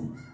Amém.